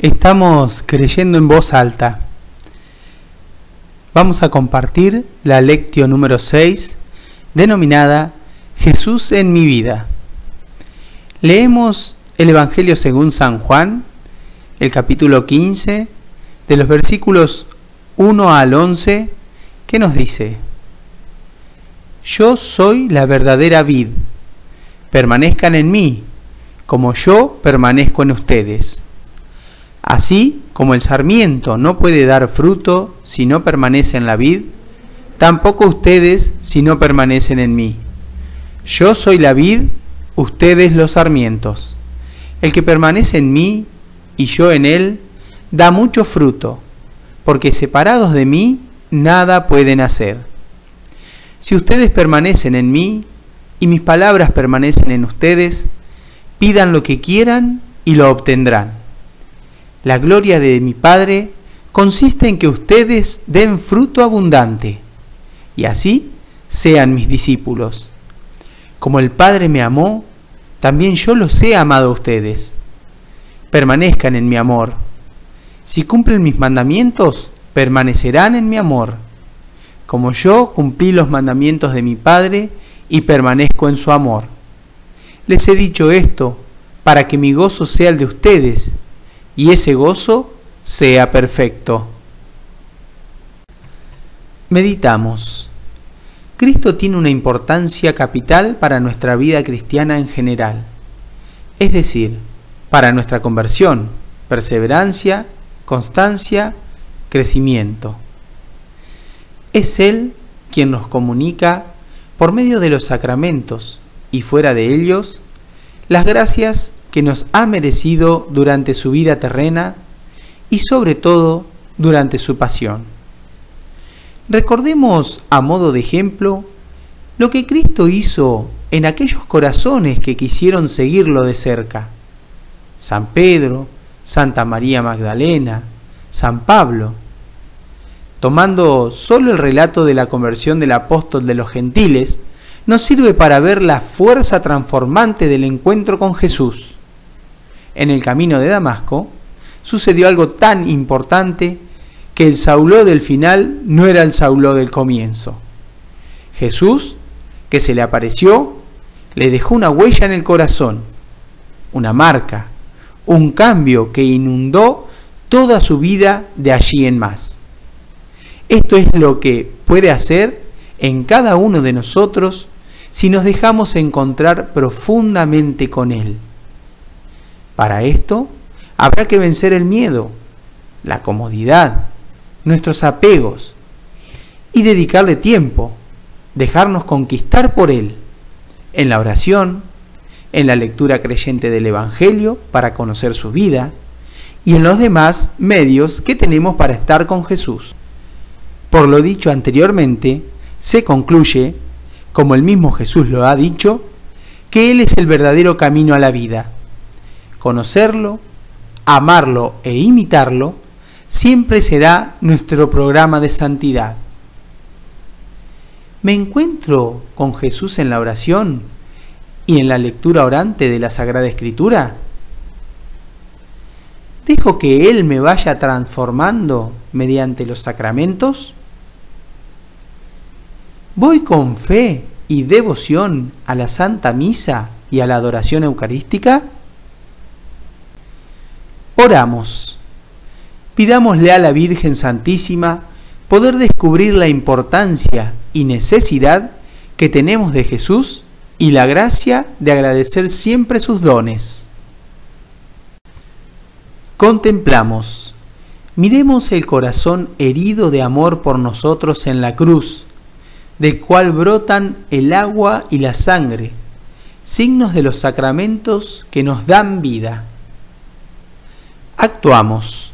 Estamos creyendo en voz alta. Vamos a compartir la lectio número 6, denominada Jesús en mi vida. Leemos el Evangelio según San Juan, el capítulo 15, de los versículos 1 al 11, que nos dice, Yo soy la verdadera vid, permanezcan en mí, como yo permanezco en ustedes. Así como el sarmiento no puede dar fruto si no permanece en la vid, tampoco ustedes si no permanecen en mí. Yo soy la vid, ustedes los sarmientos. El que permanece en mí y yo en él, da mucho fruto, porque separados de mí nada pueden hacer. Si ustedes permanecen en mí y mis palabras permanecen en ustedes, pidan lo que quieran y lo obtendrán. La gloria de mi Padre consiste en que ustedes den fruto abundante y así sean mis discípulos. Como el Padre me amó, también yo los he amado a ustedes. Permanezcan en mi amor. Si cumplen mis mandamientos, permanecerán en mi amor, como yo cumplí los mandamientos de mi Padre y permanezco en su amor. Les he dicho esto para que mi gozo sea el de ustedes y ese gozo sea perfecto. Meditamos. Cristo tiene una importancia capital para nuestra vida cristiana en general, es decir, para nuestra conversión, perseverancia, constancia, crecimiento. Es Él quien nos comunica por medio de los sacramentos y fuera de ellos, las gracias que nos ha merecido durante su vida terrena y sobre todo durante su pasión. Recordemos a modo de ejemplo lo que Cristo hizo en aquellos corazones que quisieron seguirlo de cerca. San Pedro, Santa María Magdalena, San Pablo. Tomando solo el relato de la conversión del apóstol de los gentiles, nos sirve para ver la fuerza transformante del encuentro con Jesús. En el camino de Damasco sucedió algo tan importante que el Sauló del final no era el Sauló del comienzo. Jesús, que se le apareció, le dejó una huella en el corazón, una marca, un cambio que inundó toda su vida de allí en más. Esto es lo que puede hacer en cada uno de nosotros si nos dejamos encontrar profundamente con Él. Para esto habrá que vencer el miedo, la comodidad, nuestros apegos y dedicarle tiempo, dejarnos conquistar por Él, en la oración, en la lectura creyente del Evangelio para conocer su vida y en los demás medios que tenemos para estar con Jesús. Por lo dicho anteriormente, se concluye como el mismo Jesús lo ha dicho, que Él es el verdadero camino a la vida. Conocerlo, amarlo e imitarlo siempre será nuestro programa de santidad. ¿Me encuentro con Jesús en la oración y en la lectura orante de la Sagrada Escritura? ¿Dejo que Él me vaya transformando mediante los sacramentos? ¿Voy con fe y devoción a la Santa Misa y a la adoración eucarística? Oramos. Pidámosle a la Virgen Santísima poder descubrir la importancia y necesidad que tenemos de Jesús y la gracia de agradecer siempre sus dones. Contemplamos. Miremos el corazón herido de amor por nosotros en la cruz del cual brotan el agua y la sangre, signos de los sacramentos que nos dan vida. Actuamos.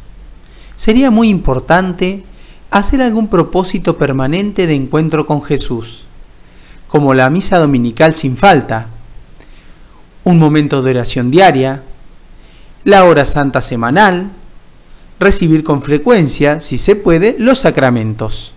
Sería muy importante hacer algún propósito permanente de encuentro con Jesús, como la misa dominical sin falta, un momento de oración diaria, la hora santa semanal, recibir con frecuencia, si se puede, los sacramentos.